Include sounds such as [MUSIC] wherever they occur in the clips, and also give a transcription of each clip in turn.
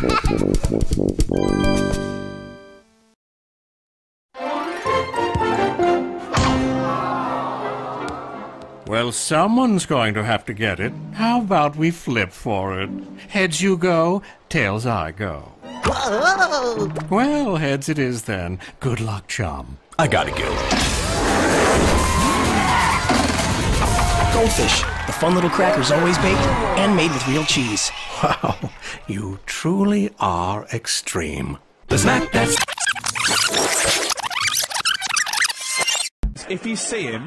Well, someone's going to have to get it. How about we flip for it? Heads you go, tails I go. Whoa! Well, heads it is then. Good luck, chum. I gotta go. Goldfish, the fun little crackers always baked and made with real cheese. Wow, you truly are extreme. The snack that's If you see him,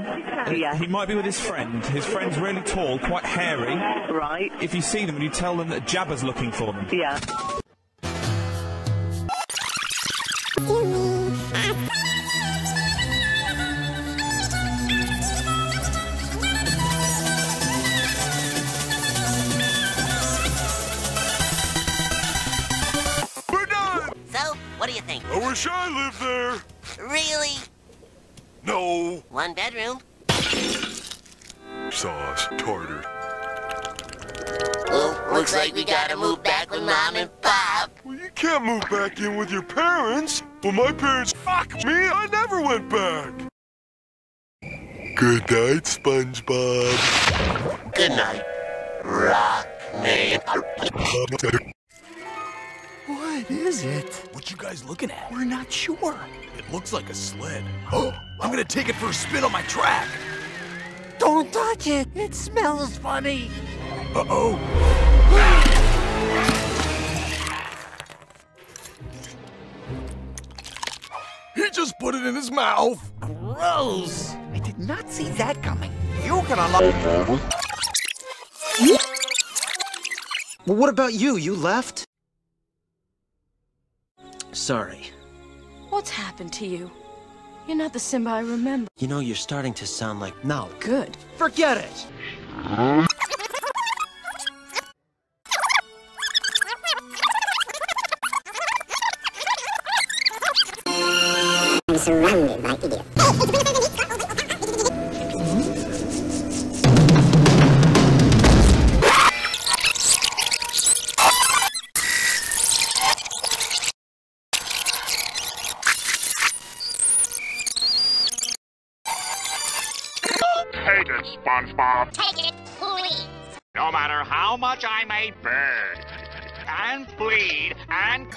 Yeah. he might be with his friend. His friend's really tall, quite hairy. Right. If you see them, and you tell them that Jabba's looking for them. Yeah. What do you think? I wish I lived there. Really? No. One bedroom? Sauce, tartar. Well, looks like we gotta move back with Mom and Pop. Well, you can't move back in with your parents. Well, my parents fuck me. I never went back. Good night, SpongeBob. Good night. Rock me. [LAUGHS] What is it? What you guys looking at? We're not sure. It looks like a sled. Oh, [GASPS] I'm gonna take it for a spin on my track. Don't touch it. It smells funny. Uh-oh. He just put it in his mouth. Gross. I did not see that coming. You gonna love. Oh, well, what about you? You left? Sorry. What's happened to you? You're not the Simba I remember. You know, you're starting to sound like. No. Good. Forget it! I'm surrounded by idiots. [LAUGHS] much I may beg and bleed and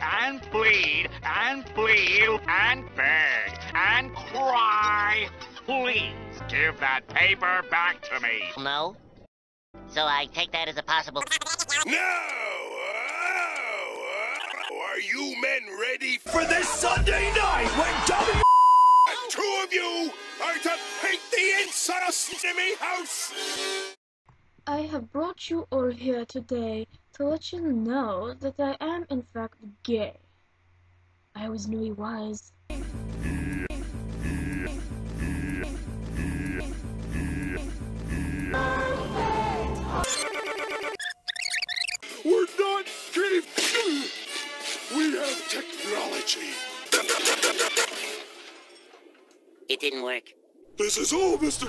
and bleed and bleed and beg and cry, please give that paper back to me. No? So I take that as a possible. No! Oh, Are you men ready for this Sunday night when W and two of you are to paint the inside of Jimmy House? I have brought you all here today to let you know that I am in fact gay. I always knew he was. We're not kidding. We have technology. It didn't work. This is all, Mr.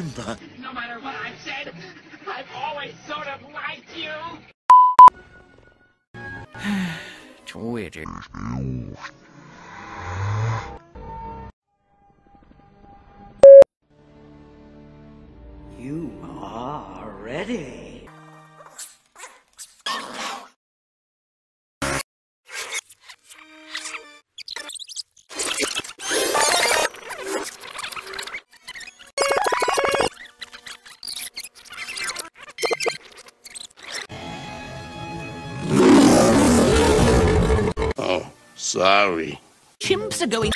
Simba. No matter what I've said, I've always sort of liked you. Twitter. You are ready. Sorry. Chimps are going.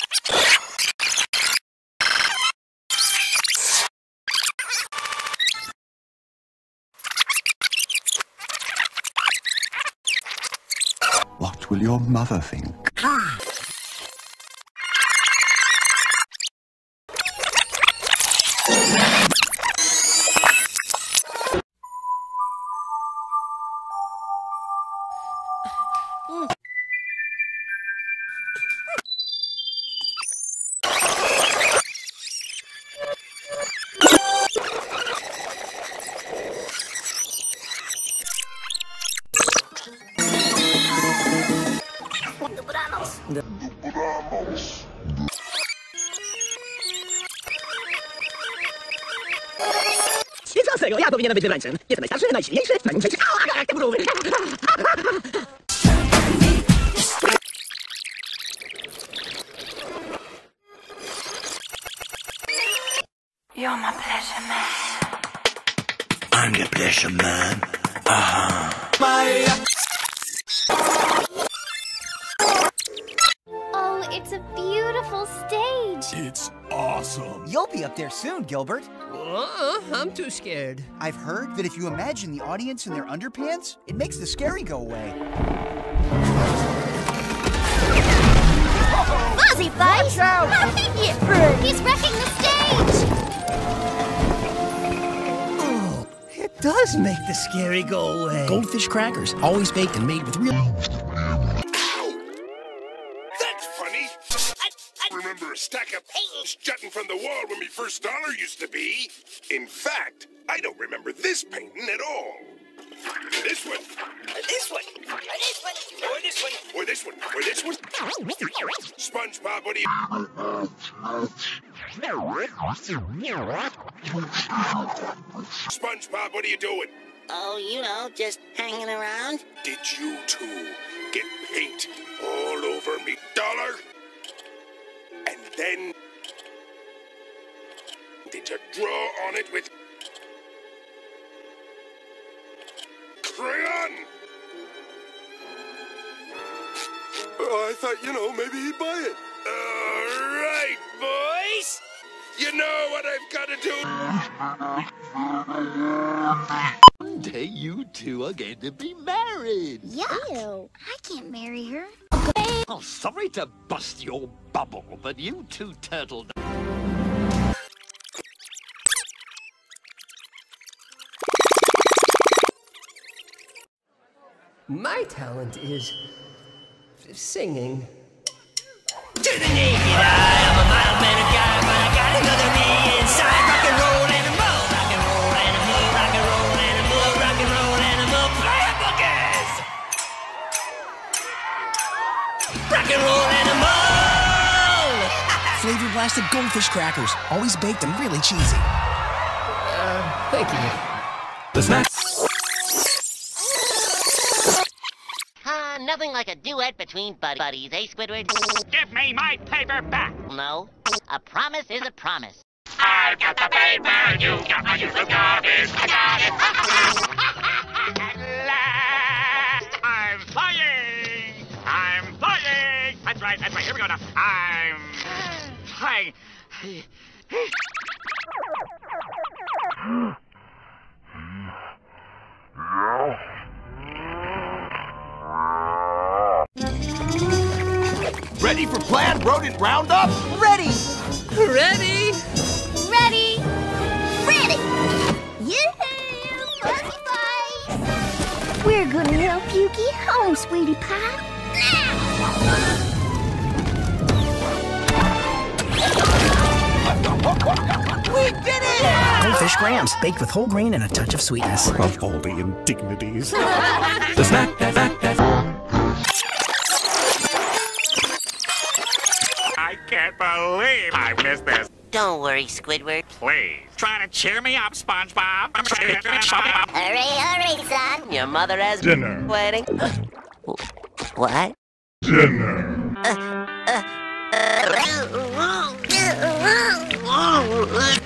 What will your mother think? Dlaczego ja powinienem być wybrańcem? Jestem najstarszy, najsilniejszy, najmądrzejszy. A, jak to budowy. You're my pleasure man. I'm the pleasure man. Oh, beautiful stage. It's awesome. You'll be up there soon, Gilbert. Uh, I'm too scared. I've heard that if you imagine the audience in their underpants, it makes the scary go away. Fuzzy face! Yeah, He's wrecking the stage! Oh, it does make the scary go away. Goldfish crackers, always baked and made with real. Ow! That's funny. Remember a stack of paintings jutting from the wall when me first dollar used to be? In fact, I don't remember this painting at all. This one. This one. Or this one. Or this one. Or this one. Or this one. SpongeBob, what do you... SpongeBob, what are you doing? Oh, you know, just hanging around. Did you two get paint over me dollar? And then did you draw on it with crayon? Oh, I thought, you know, maybe he'd buy it. All right, boys. You know what I've got to do. One day you two are going to be married. Ew. I can't marry her. Oh, sorry to bust your bubble, but you two turtle. My talent is singing. To the naked eye, Flavor blasted goldfish crackers, always baked and really cheesy. Uh, thank you. The snack. Ah, nothing like a duet between bud- buddies, eh, Squidward? Give me my paper back. No. A promise is a promise. I got the paper, you got my useless garbage. I got it. [LAUGHS] At last, I'm flying. I'm flying. That's right. That's right. Here we go now. I'm flying. Ready for planned rodent roundup? Ready! Ready? Ready? Ready! Yoo-hoo! Fuzzy face! We're gonna help you get home, sweetie pie. We did it! Goldfish Grahams, baked with whole grain and a touch of sweetness. Of all the indignities. the snack, that, that, that. I can't believe I missed this. Don't worry, Squidward. Please, trying to cheer me up, SpongeBob. I'm trying to Hurry, hurry, son. Your mother has Dinner. waiting. [LAUGHS] what? Uh, uh, Oh,